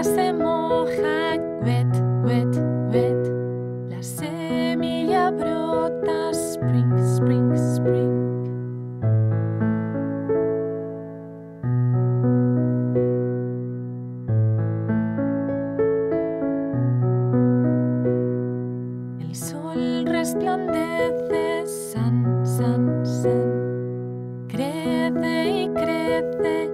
tierra se moja, wet, wet, wet. La semilla brota, spring, spring, spring. El sol resplandece, sun, sun, sun. Crece y crece,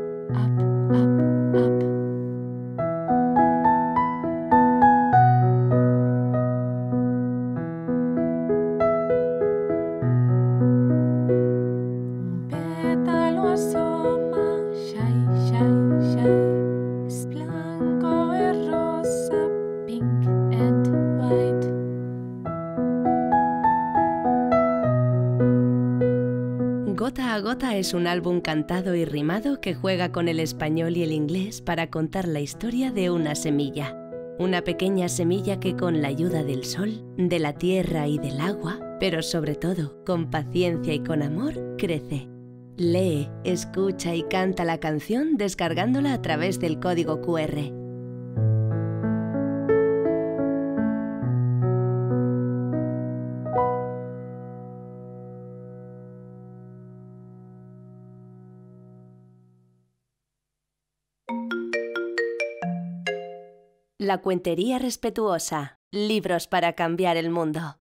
Gota a Gota es un álbum cantado y rimado que juega con el español y el inglés para contar la historia de una semilla. Una pequeña semilla que con la ayuda del sol, de la tierra y del agua, pero sobre todo con paciencia y con amor, crece. Lee, escucha y canta la canción descargándola a través del código QR. La cuentería respetuosa. Libros para cambiar el mundo.